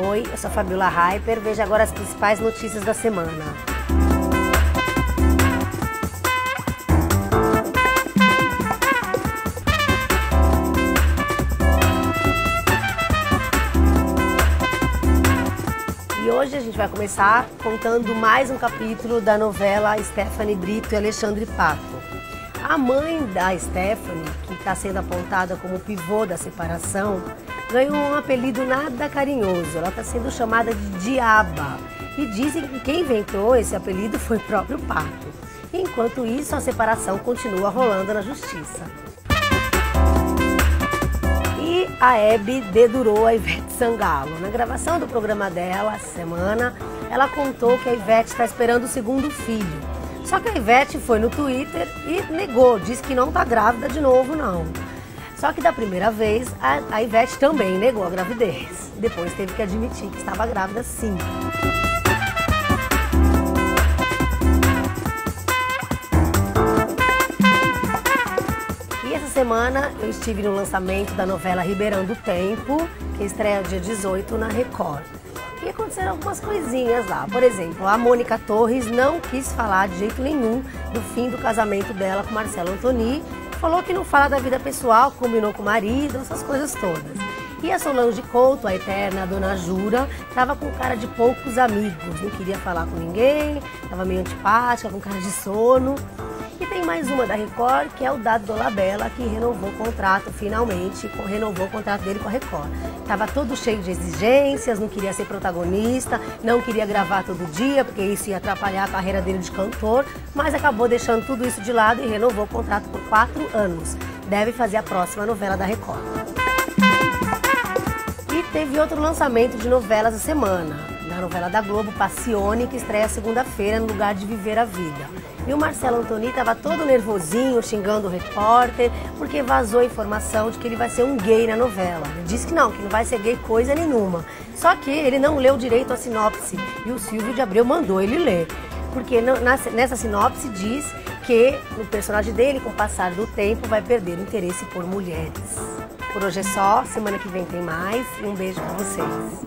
Oi, eu sou a Fabiola Hyper. Veja agora as principais notícias da semana. E hoje a gente vai começar contando mais um capítulo da novela Stephanie Brito e Alexandre Pato. A mãe da Stephanie, que está sendo apontada como pivô da separação, ganhou um apelido nada carinhoso. Ela está sendo chamada de Diaba. E dizem que quem inventou esse apelido foi o próprio Pato. Enquanto isso, a separação continua rolando na justiça. E a Hebe dedurou a Ivete Sangalo. Na gravação do programa dela, essa semana, ela contou que a Ivete está esperando o segundo filho. Só que a Ivete foi no Twitter e negou, disse que não está grávida de novo, não. Só que da primeira vez, a, a Ivete também negou a gravidez. Depois teve que admitir que estava grávida sim. Semana eu estive no lançamento da novela Ribeirão do Tempo, que estreia dia 18 na Record. E aconteceram algumas coisinhas lá. Por exemplo, a Mônica Torres não quis falar de jeito nenhum do fim do casamento dela com Marcelo Antoni. Falou que não fala da vida pessoal, combinou com o marido, essas coisas todas. E a Solange Couto, a eterna Dona Jura, estava com cara de poucos amigos, não queria falar com ninguém, estava meio antipática, com cara de sono. Mais uma da Record, que é o Dado Dolabella, que renovou o contrato finalmente, renovou o contrato dele com a Record. Tava todo cheio de exigências, não queria ser protagonista, não queria gravar todo dia, porque isso ia atrapalhar a carreira dele de cantor, mas acabou deixando tudo isso de lado e renovou o contrato por quatro anos. Deve fazer a próxima novela da Record. E teve outro lançamento de novelas da semana, na novela da Globo, Passione, que estreia segunda-feira no lugar de Viver a Vida. E o Marcelo Antoni estava todo nervosinho, xingando o repórter, porque vazou a informação de que ele vai ser um gay na novela. Ele disse que não, que não vai ser gay coisa nenhuma. Só que ele não leu direito a sinopse e o Silvio de Abreu mandou ele ler. Porque nessa sinopse diz que o personagem dele, com o passar do tempo, vai perder o interesse por mulheres. Por hoje é só, semana que vem tem mais e um beijo para vocês.